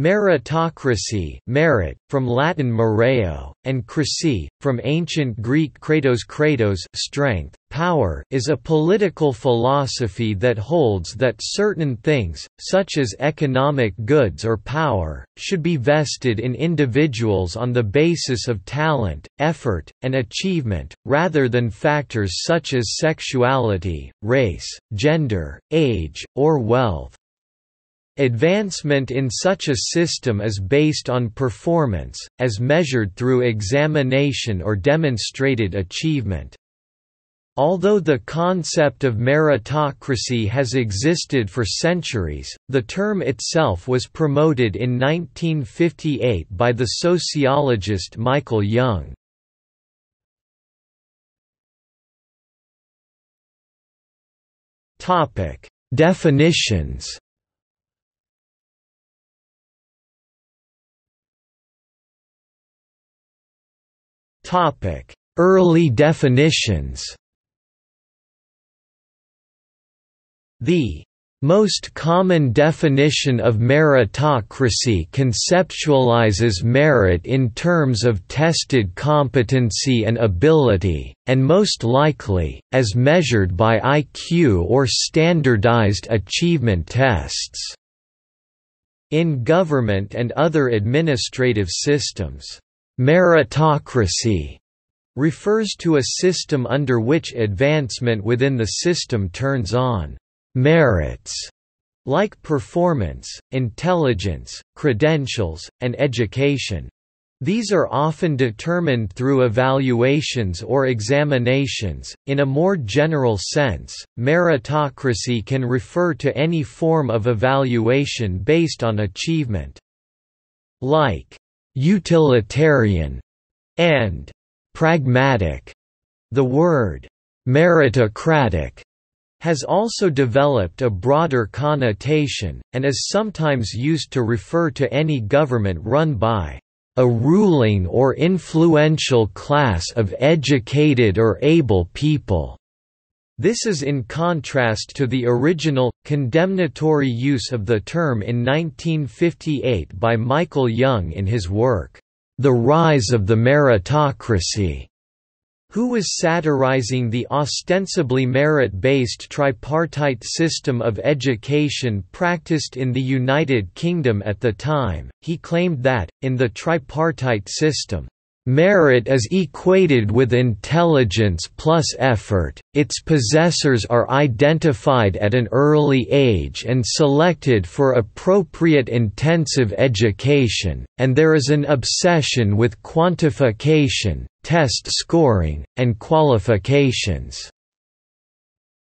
Meritocracy merit, from Latin mereo, and cracy, from ancient Greek kratos kratos strength, power is a political philosophy that holds that certain things, such as economic goods or power, should be vested in individuals on the basis of talent, effort, and achievement, rather than factors such as sexuality, race, gender, age, or wealth. Advancement in such a system is based on performance, as measured through examination or demonstrated achievement. Although the concept of meritocracy has existed for centuries, the term itself was promoted in 1958 by the sociologist Michael Young. Definitions Early definitions The most common definition of meritocracy conceptualizes merit in terms of tested competency and ability, and most likely, as measured by IQ or standardized achievement tests. In government and other administrative systems, Meritocracy refers to a system under which advancement within the system turns on merits like performance, intelligence, credentials, and education. These are often determined through evaluations or examinations. In a more general sense, meritocracy can refer to any form of evaluation based on achievement. Like utilitarian, and pragmatic. The word meritocratic has also developed a broader connotation, and is sometimes used to refer to any government run by a ruling or influential class of educated or able people. This is in contrast to the original, condemnatory use of the term in 1958 by Michael Young in his work, The Rise of the Meritocracy, who was satirizing the ostensibly merit-based tripartite system of education practiced in the United Kingdom at the time. He claimed that, in the tripartite system, Merit is equated with intelligence plus effort, its possessors are identified at an early age and selected for appropriate intensive education, and there is an obsession with quantification, test scoring, and qualifications.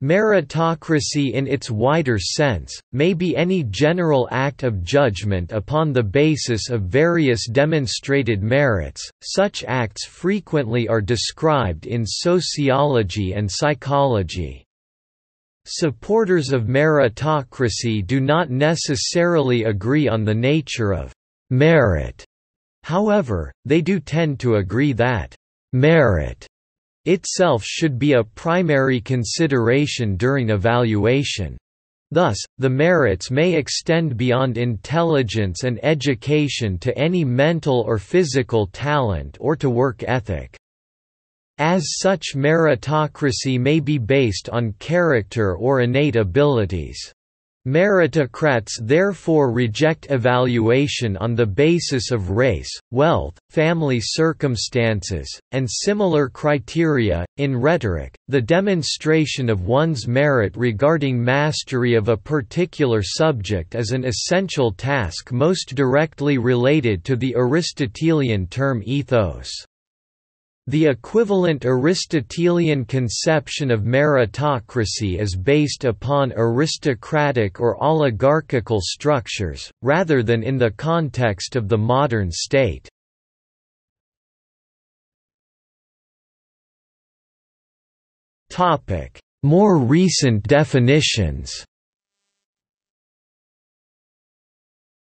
Meritocracy in its wider sense, may be any general act of judgment upon the basis of various demonstrated merits, such acts frequently are described in sociology and psychology. Supporters of meritocracy do not necessarily agree on the nature of merit. However, they do tend to agree that merit itself should be a primary consideration during evaluation. Thus, the merits may extend beyond intelligence and education to any mental or physical talent or to work ethic. As such meritocracy may be based on character or innate abilities. Meritocrats therefore reject evaluation on the basis of race, wealth, family circumstances, and similar criteria. In rhetoric, the demonstration of one's merit regarding mastery of a particular subject is an essential task most directly related to the Aristotelian term ethos. The equivalent Aristotelian conception of meritocracy is based upon aristocratic or oligarchical structures, rather than in the context of the modern state. More recent definitions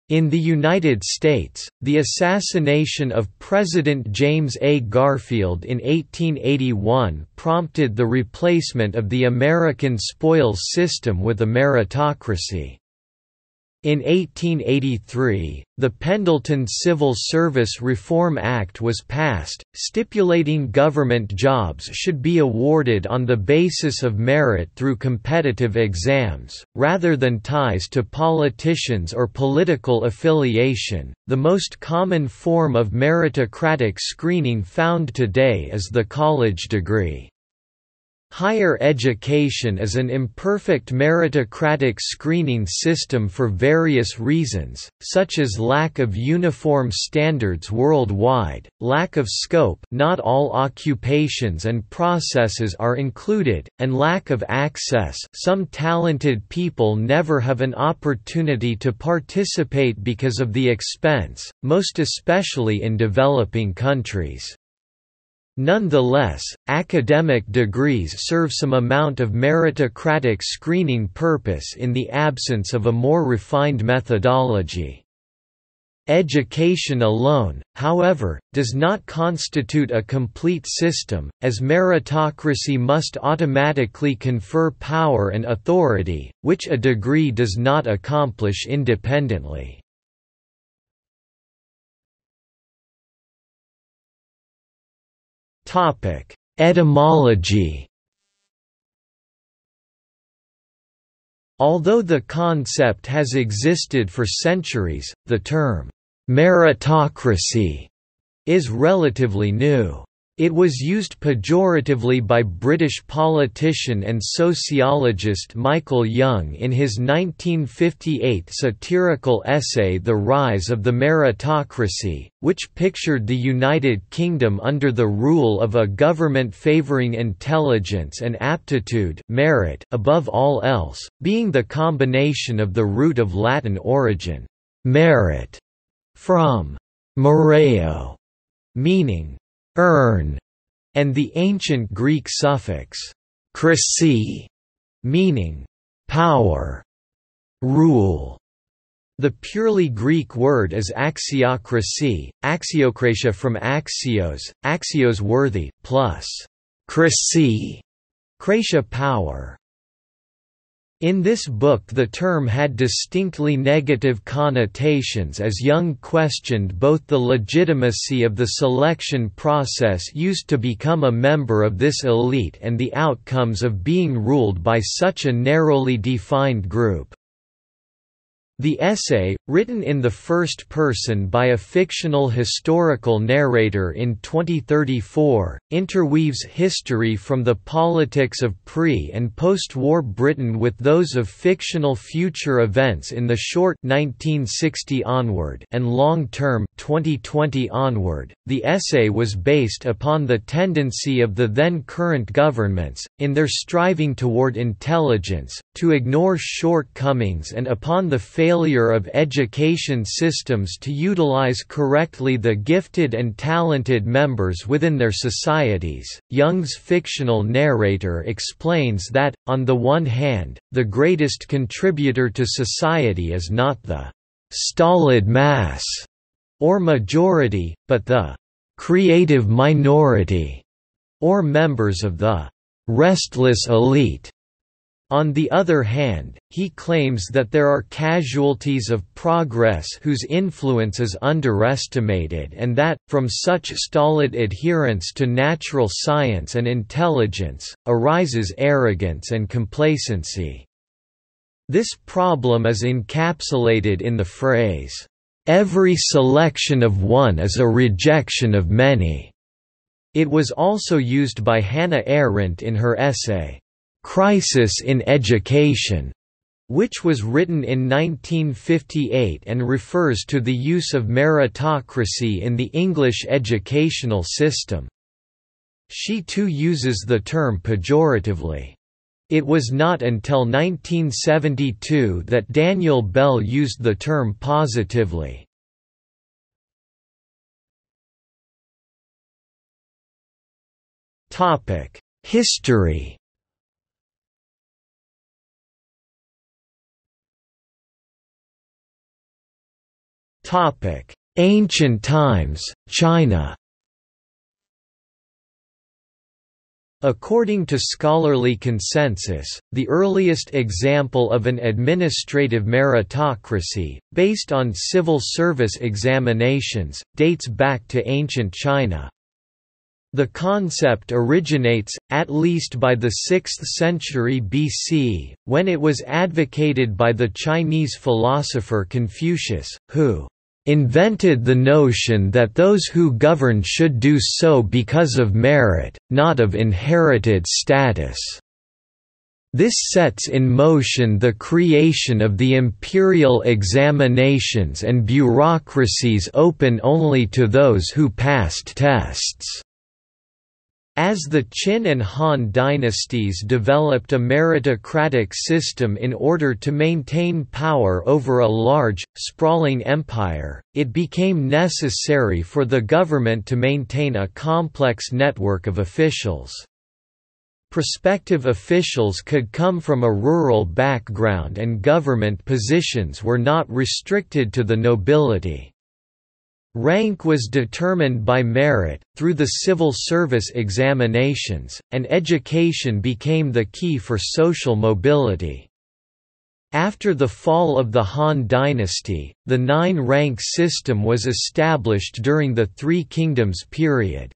In the United States, the assassination of President James A. Garfield in 1881 prompted the replacement of the American spoils system with a meritocracy. In 1883, the Pendleton Civil Service Reform Act was passed, stipulating government jobs should be awarded on the basis of merit through competitive exams, rather than ties to politicians or political affiliation. The most common form of meritocratic screening found today is the college degree. Higher education is an imperfect meritocratic screening system for various reasons, such as lack of uniform standards worldwide, lack of scope not all occupations and processes are included, and lack of access some talented people never have an opportunity to participate because of the expense, most especially in developing countries. Nonetheless, academic degrees serve some amount of meritocratic screening purpose in the absence of a more refined methodology. Education alone, however, does not constitute a complete system, as meritocracy must automatically confer power and authority, which a degree does not accomplish independently. Topic: Etymology. Although the concept has existed for centuries, the term meritocracy is relatively new. It was used pejoratively by British politician and sociologist Michael Young in his 1958 satirical essay The Rise of the Meritocracy, which pictured the United Kingdom under the rule of a government favouring intelligence and aptitude merit above all else, being the combination of the root of Latin origin, merit, from mereo, meaning earn, and the ancient Greek suffix cracy, meaning power, rule. The purely Greek word is axiocracy, axiokratia from axios, axios worthy, plus cracy, kratia power. In this book the term had distinctly negative connotations as Young questioned both the legitimacy of the selection process used to become a member of this elite and the outcomes of being ruled by such a narrowly defined group. The essay, written in the first person by a fictional historical narrator in 2034, interweaves history from the politics of pre- and post-war Britain with those of fictional future events in the short 1960 onward and long-term 2020 onward. The essay was based upon the tendency of the then current governments, in their striving toward intelligence, to ignore shortcomings and upon the failure of education systems to utilize correctly the gifted and talented members within their societies. Young's fictional narrator explains that, on the one hand, the greatest contributor to society is not the stolid mass or majority, but the creative minority or members of the restless elite on the other hand, he claims that there are casualties of progress whose influence is underestimated and that, from such stolid adherence to natural science and intelligence, arises arrogance and complacency. This problem is encapsulated in the phrase, "...every selection of one is a rejection of many." It was also used by Hannah Arendt in her essay, Crisis in Education, which was written in 1958 and refers to the use of meritocracy in the English educational system. She too uses the term pejoratively. It was not until 1972 that Daniel Bell used the term positively. History Topic: Ancient times, China. According to scholarly consensus, the earliest example of an administrative meritocracy, based on civil service examinations, dates back to ancient China. The concept originates, at least by the 6th century BC, when it was advocated by the Chinese philosopher Confucius, who invented the notion that those who govern should do so because of merit, not of inherited status. This sets in motion the creation of the imperial examinations and bureaucracies open only to those who passed tests. As the Qin and Han dynasties developed a meritocratic system in order to maintain power over a large, sprawling empire, it became necessary for the government to maintain a complex network of officials. Prospective officials could come from a rural background and government positions were not restricted to the nobility. Rank was determined by merit, through the civil service examinations, and education became the key for social mobility. After the fall of the Han dynasty, the nine-rank system was established during the Three Kingdoms period.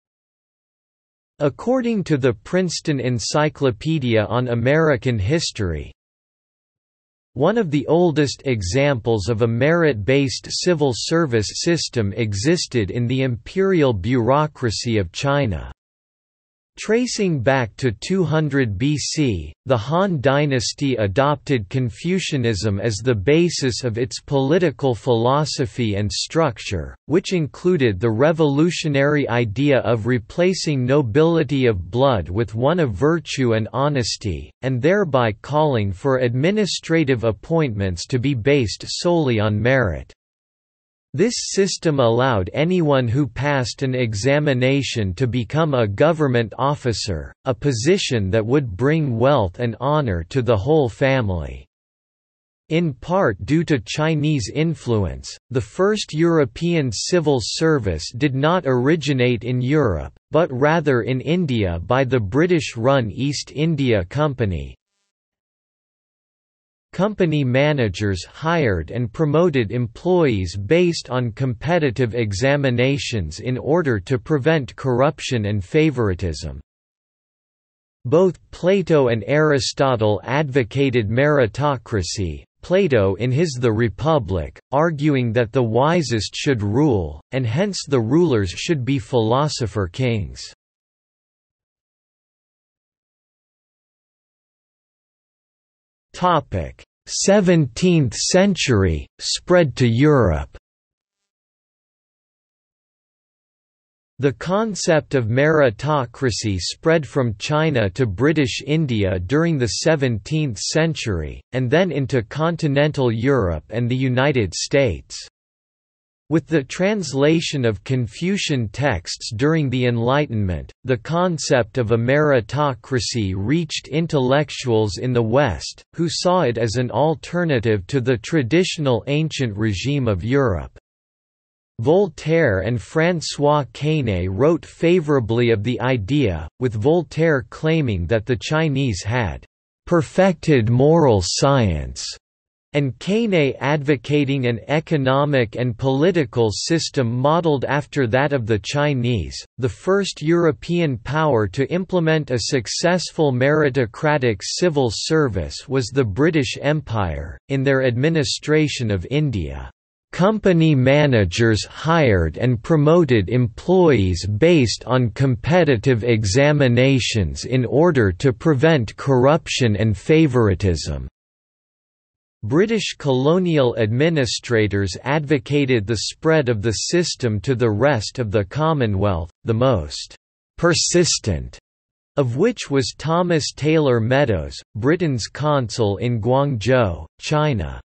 According to the Princeton Encyclopedia on American History, one of the oldest examples of a merit-based civil service system existed in the imperial bureaucracy of China. Tracing back to 200 BC, the Han dynasty adopted Confucianism as the basis of its political philosophy and structure, which included the revolutionary idea of replacing nobility of blood with one of virtue and honesty, and thereby calling for administrative appointments to be based solely on merit. This system allowed anyone who passed an examination to become a government officer, a position that would bring wealth and honor to the whole family. In part due to Chinese influence, the first European civil service did not originate in Europe, but rather in India by the British-run East India Company, Company managers hired and promoted employees based on competitive examinations in order to prevent corruption and favoritism. Both Plato and Aristotle advocated meritocracy, Plato in his The Republic, arguing that the wisest should rule, and hence the rulers should be philosopher 17th century spread to Europe. The concept of meritocracy spread from China to British India during the 17th century, and then into continental Europe and the United States. With the translation of Confucian texts during the Enlightenment, the concept of a meritocracy reached intellectuals in the West, who saw it as an alternative to the traditional ancient regime of Europe. Voltaire and François Quesnay wrote favorably of the idea, with Voltaire claiming that the Chinese had perfected moral science and Quesnay advocating an economic and political system modeled after that of the Chinese, the first European power to implement a successful meritocratic civil service was the British Empire, in their administration of India. Company managers hired and promoted employees based on competitive examinations in order to prevent corruption and favoritism. British colonial administrators advocated the spread of the system to the rest of the Commonwealth, the most «persistent» of which was Thomas Taylor Meadows, Britain's consul in Guangzhou, China.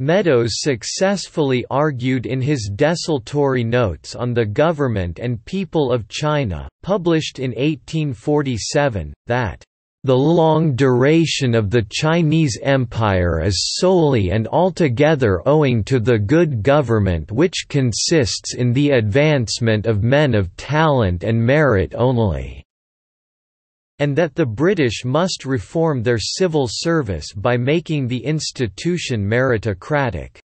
Meadows successfully argued in his desultory notes on the government and people of China, published in 1847, that the long duration of the Chinese Empire is solely and altogether owing to the good government which consists in the advancement of men of talent and merit only. and that the British must reform their civil service by making the institution meritocratic.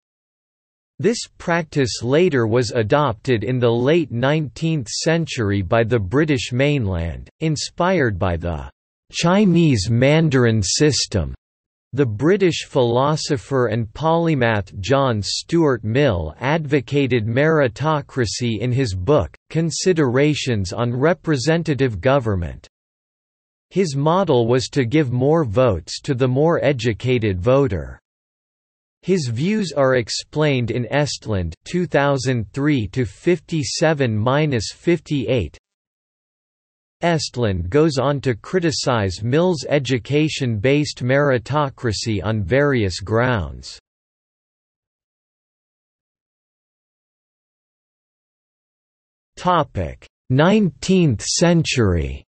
This practice later was adopted in the late 19th century by the British mainland, inspired by the Chinese Mandarin system. The British philosopher and polymath John Stuart Mill advocated meritocracy in his book, Considerations on Representative Government. His model was to give more votes to the more educated voter. His views are explained in Estlund 2003 57-58. Estlund goes on to criticize Mill's education-based meritocracy on various grounds. Topic: 19th century.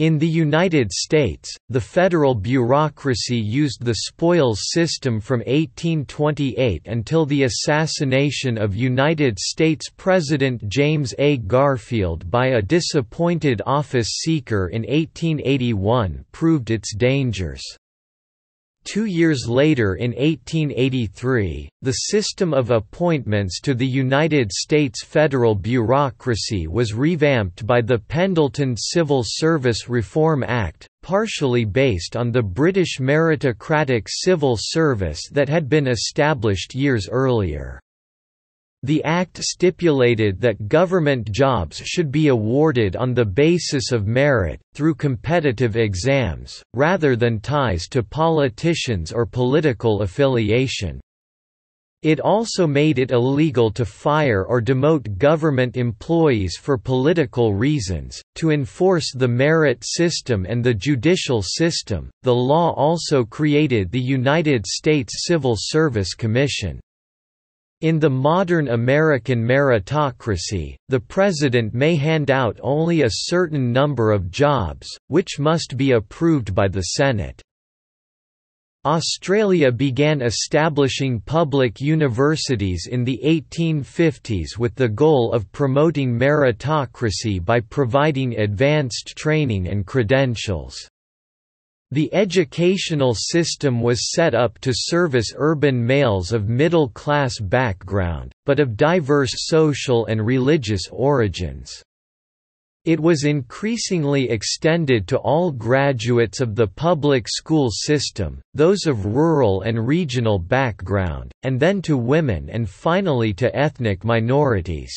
In the United States, the federal bureaucracy used the spoils system from 1828 until the assassination of United States President James A. Garfield by a disappointed office seeker in 1881 proved its dangers. Two years later in 1883, the system of appointments to the United States federal bureaucracy was revamped by the Pendleton Civil Service Reform Act, partially based on the British meritocratic civil service that had been established years earlier. The Act stipulated that government jobs should be awarded on the basis of merit, through competitive exams, rather than ties to politicians or political affiliation. It also made it illegal to fire or demote government employees for political reasons. To enforce the merit system and the judicial system, the law also created the United States Civil Service Commission. In the modern American meritocracy, the president may hand out only a certain number of jobs, which must be approved by the Senate. Australia began establishing public universities in the 1850s with the goal of promoting meritocracy by providing advanced training and credentials. The educational system was set up to service urban males of middle-class background, but of diverse social and religious origins. It was increasingly extended to all graduates of the public school system, those of rural and regional background, and then to women and finally to ethnic minorities.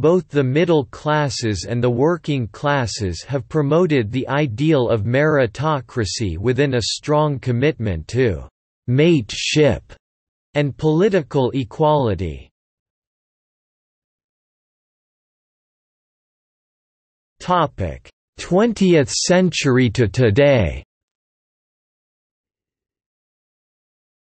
Both the middle classes and the working classes have promoted the ideal of meritocracy within a strong commitment to «mateship» and political equality. Topic: 20th century to today.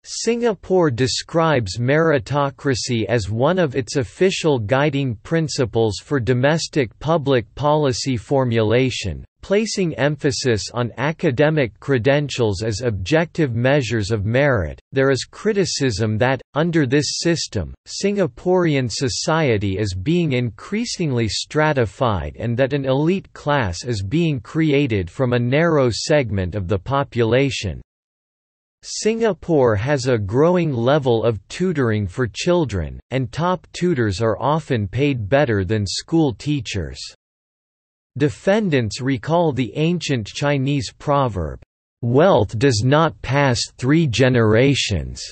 Singapore describes meritocracy as one of its official guiding principles for domestic public policy formulation, placing emphasis on academic credentials as objective measures of merit. There is criticism that, under this system, Singaporean society is being increasingly stratified and that an elite class is being created from a narrow segment of the population. Singapore has a growing level of tutoring for children, and top tutors are often paid better than school teachers. Defendants recall the ancient Chinese proverb, "'Wealth does not pass three generations'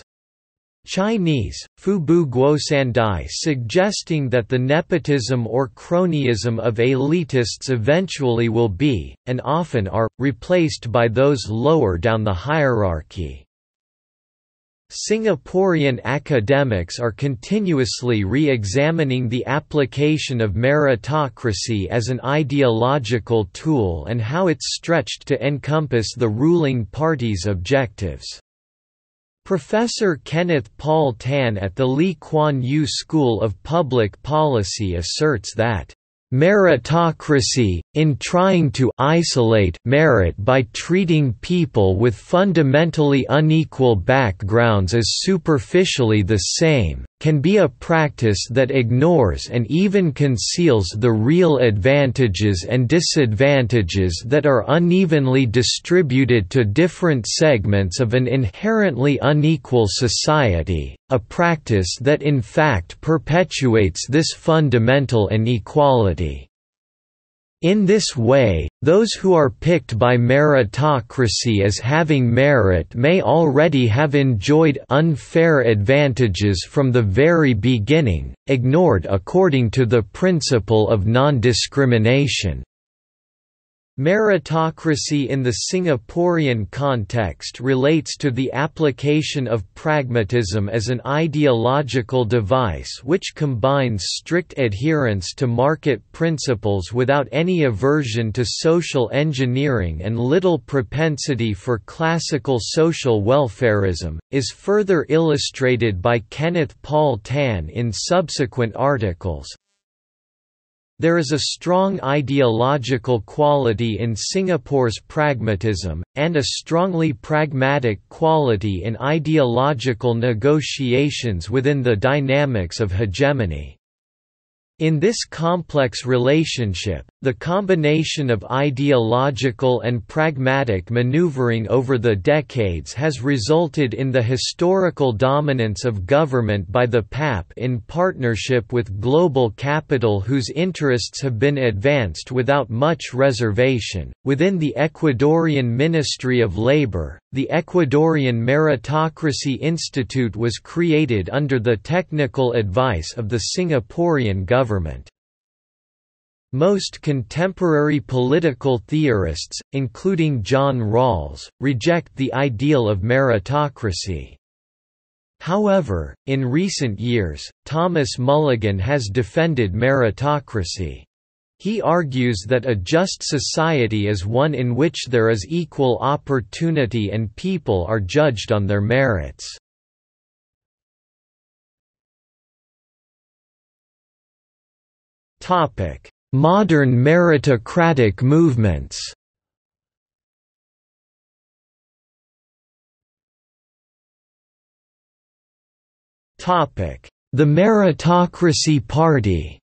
Chinese, Fubu Guosandai suggesting that the nepotism or cronyism of elitists eventually will be, and often are, replaced by those lower down the hierarchy. Singaporean academics are continuously re-examining the application of meritocracy as an ideological tool and how it's stretched to encompass the ruling party's objectives. Professor Kenneth Paul Tan at the Lee Kuan Yew School of Public Policy asserts that Meritocracy, in trying to isolate merit by treating people with fundamentally unequal backgrounds as superficially the same, can be a practice that ignores and even conceals the real advantages and disadvantages that are unevenly distributed to different segments of an inherently unequal society, a practice that in fact perpetuates this fundamental inequality. In this way, those who are picked by meritocracy as having merit may already have enjoyed unfair advantages from the very beginning, ignored according to the principle of non-discrimination. Meritocracy in the Singaporean context relates to the application of pragmatism as an ideological device which combines strict adherence to market principles without any aversion to social engineering and little propensity for classical social welfarism, is further illustrated by Kenneth Paul Tan in subsequent articles, there is a strong ideological quality in Singapore's pragmatism, and a strongly pragmatic quality in ideological negotiations within the dynamics of hegemony. In this complex relationship, the combination of ideological and pragmatic maneuvering over the decades has resulted in the historical dominance of government by the PAP in partnership with global capital whose interests have been advanced without much reservation. Within the Ecuadorian Ministry of Labor, the Ecuadorian Meritocracy Institute was created under the technical advice of the Singaporean government. Most contemporary political theorists, including John Rawls, reject the ideal of meritocracy. However, in recent years, Thomas Mulligan has defended meritocracy. He argues that a just society is one in which there is equal opportunity and people are judged on their merits. Modern meritocratic movements. The Meritocracy Party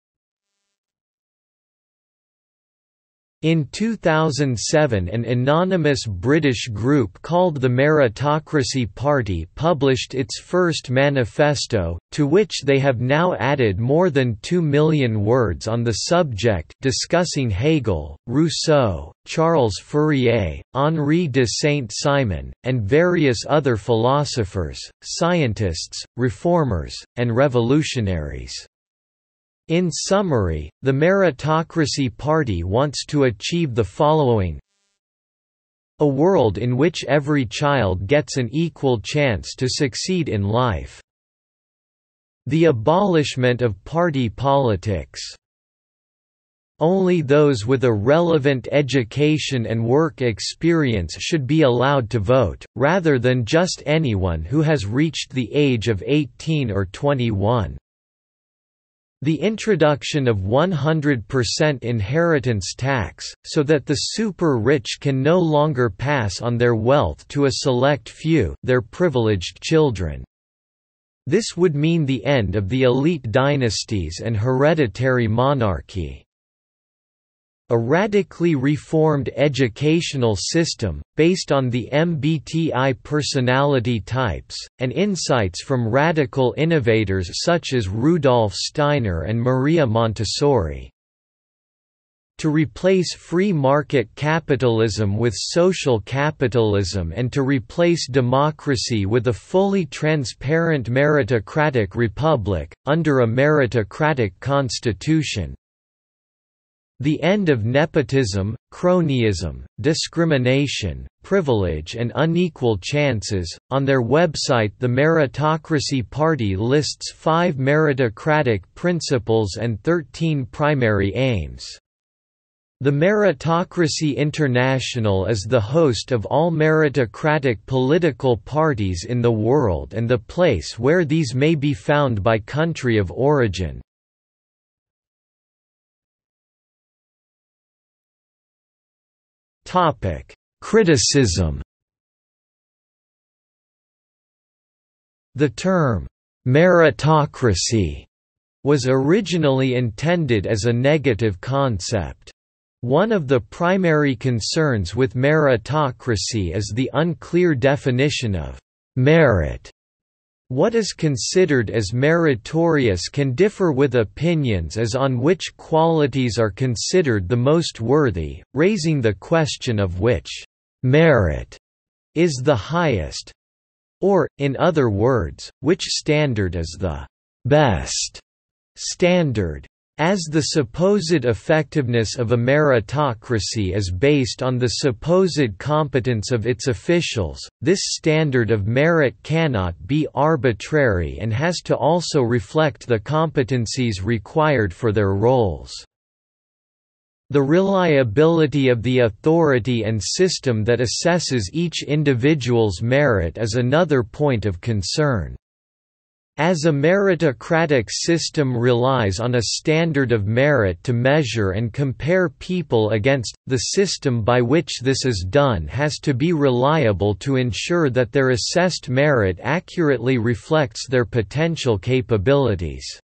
In 2007 an anonymous British group called the Meritocracy Party published its first manifesto, to which they have now added more than two million words on the subject discussing Hegel, Rousseau, Charles Fourier, Henri de Saint-Simon, and various other philosophers, scientists, reformers, and revolutionaries. In summary, the Meritocracy Party wants to achieve the following A world in which every child gets an equal chance to succeed in life. The abolishment of party politics. Only those with a relevant education and work experience should be allowed to vote, rather than just anyone who has reached the age of 18 or 21. The introduction of 100% inheritance tax, so that the super-rich can no longer pass on their wealth to a select few their privileged children. This would mean the end of the elite dynasties and hereditary monarchy. A radically reformed educational system, based on the MBTI personality types, and insights from radical innovators such as Rudolf Steiner and Maria Montessori. To replace free market capitalism with social capitalism and to replace democracy with a fully transparent meritocratic republic, under a meritocratic constitution. The end of nepotism, cronyism, discrimination, privilege, and unequal chances. On their website, the Meritocracy Party lists five meritocratic principles and 13 primary aims. The Meritocracy International is the host of all meritocratic political parties in the world and the place where these may be found by country of origin. Topic: Criticism. The term meritocracy was originally intended as a negative concept. One of the primary concerns with meritocracy is the unclear definition of merit. What is considered as meritorious can differ with opinions as on which qualities are considered the most worthy, raising the question of which merit is the highest, or, in other words, which standard is the best standard. As the supposed effectiveness of a meritocracy is based on the supposed competence of its officials, this standard of merit cannot be arbitrary and has to also reflect the competencies required for their roles. The reliability of the authority and system that assesses each individual's merit is another point of concern. As a meritocratic system relies on a standard of merit to measure and compare people against, the system by which this is done has to be reliable to ensure that their assessed merit accurately reflects their potential capabilities.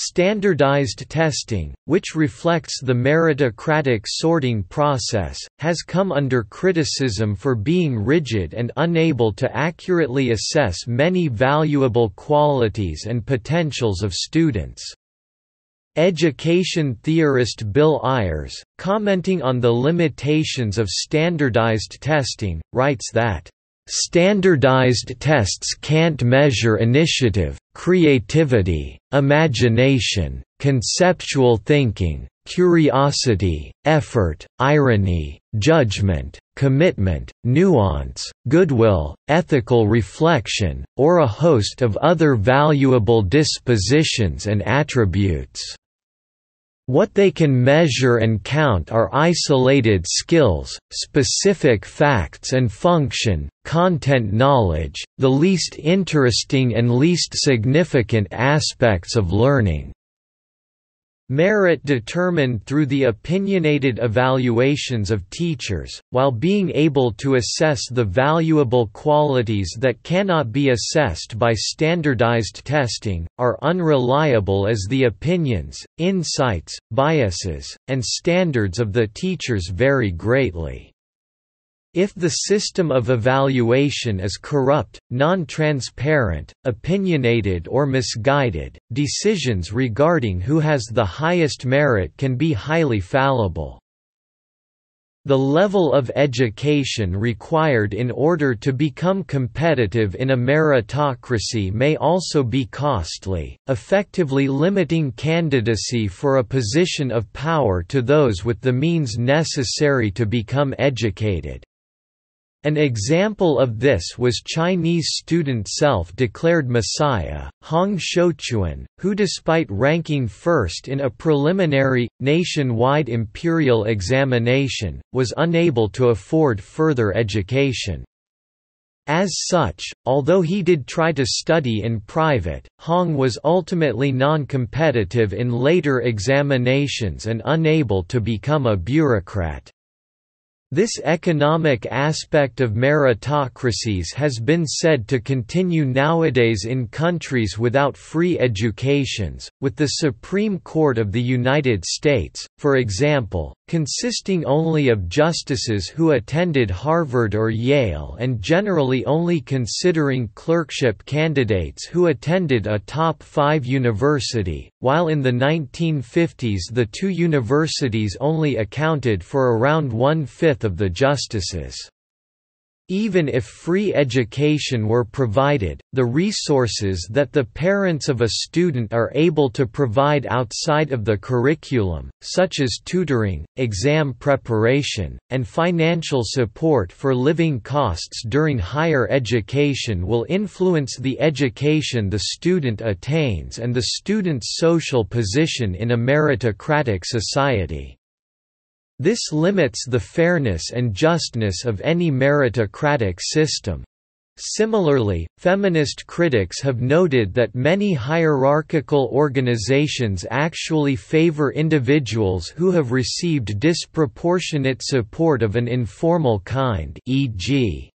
Standardized testing, which reflects the meritocratic sorting process, has come under criticism for being rigid and unable to accurately assess many valuable qualities and potentials of students. Education theorist Bill Ayers, commenting on the limitations of standardized testing, writes that Standardized tests can't measure initiative, creativity, imagination, conceptual thinking, curiosity, effort, irony, judgment, commitment, nuance, goodwill, ethical reflection, or a host of other valuable dispositions and attributes. What they can measure and count are isolated skills, specific facts and function, content knowledge, the least interesting and least significant aspects of learning. Merit determined through the opinionated evaluations of teachers, while being able to assess the valuable qualities that cannot be assessed by standardized testing, are unreliable as the opinions, insights, biases, and standards of the teachers vary greatly. If the system of evaluation is corrupt, non-transparent, opinionated or misguided, decisions regarding who has the highest merit can be highly fallible. The level of education required in order to become competitive in a meritocracy may also be costly, effectively limiting candidacy for a position of power to those with the means necessary to become educated. An example of this was Chinese student self-declared messiah, Hong Xiuquan, who despite ranking first in a preliminary, nationwide imperial examination, was unable to afford further education. As such, although he did try to study in private, Hong was ultimately non-competitive in later examinations and unable to become a bureaucrat. This economic aspect of meritocracies has been said to continue nowadays in countries without free educations, with the Supreme Court of the United States, for example, consisting only of justices who attended Harvard or Yale and generally only considering clerkship candidates who attended a top five university, while in the 1950s the two universities only accounted for around one-fifth of the justices. Even if free education were provided, the resources that the parents of a student are able to provide outside of the curriculum, such as tutoring, exam preparation, and financial support for living costs during higher education will influence the education the student attains and the student's social position in a meritocratic society. This limits the fairness and justness of any meritocratic system. Similarly, feminist critics have noted that many hierarchical organizations actually favor individuals who have received disproportionate support of an informal kind e.g.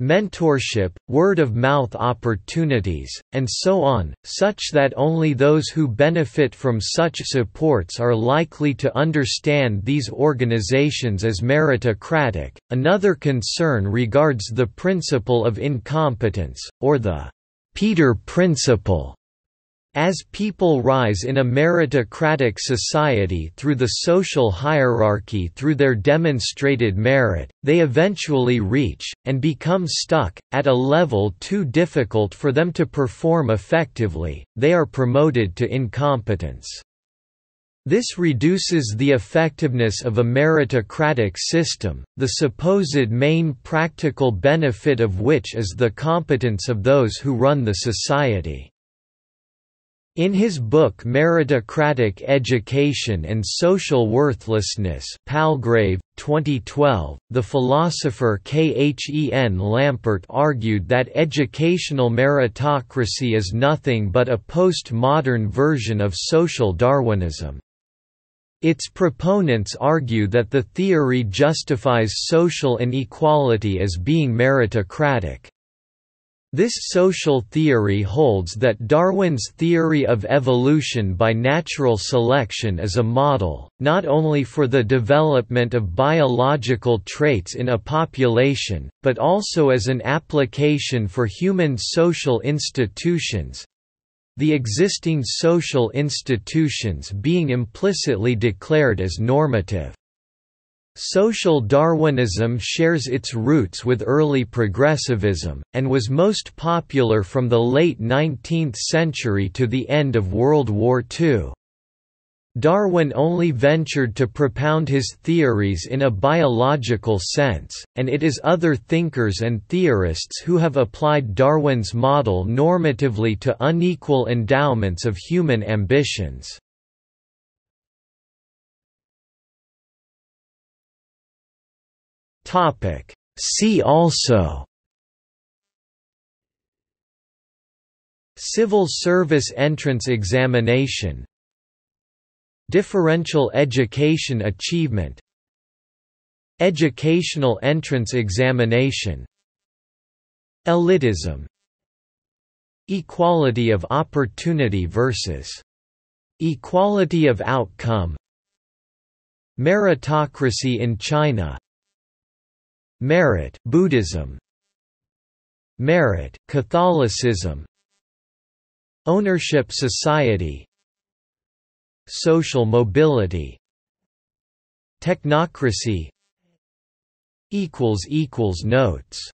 mentorship, word-of-mouth opportunities, and so on, such that only those who benefit from such supports are likely to understand these organizations as meritocratic. Another concern regards the principle of incompetence, or the Peter Principle as people rise in a meritocratic society through the social hierarchy through their demonstrated merit, they eventually reach, and become stuck, at a level too difficult for them to perform effectively, they are promoted to incompetence. This reduces the effectiveness of a meritocratic system, the supposed main practical benefit of which is the competence of those who run the society. In his book Meritocratic Education and Social Worthlessness Palgrave, 2012, the philosopher Khen Lampert argued that educational meritocracy is nothing but a post-modern version of social Darwinism. Its proponents argue that the theory justifies social inequality as being meritocratic. This social theory holds that Darwin's theory of evolution by natural selection is a model, not only for the development of biological traits in a population, but also as an application for human social institutions the existing social institutions being implicitly declared as normative. Social Darwinism shares its roots with early progressivism, and was most popular from the late 19th century to the end of World War II. Darwin only ventured to propound his theories in a biological sense, and it is other thinkers and theorists who have applied Darwin's model normatively to unequal endowments of human ambitions. Topic. See also Civil Service Entrance Examination Differential Education Achievement Educational Entrance Examination Elitism Equality of opportunity versus Equality of outcome Meritocracy in China Merit Buddhism. Merit Catholicism. Ownership society. Social mobility. Technocracy. Notes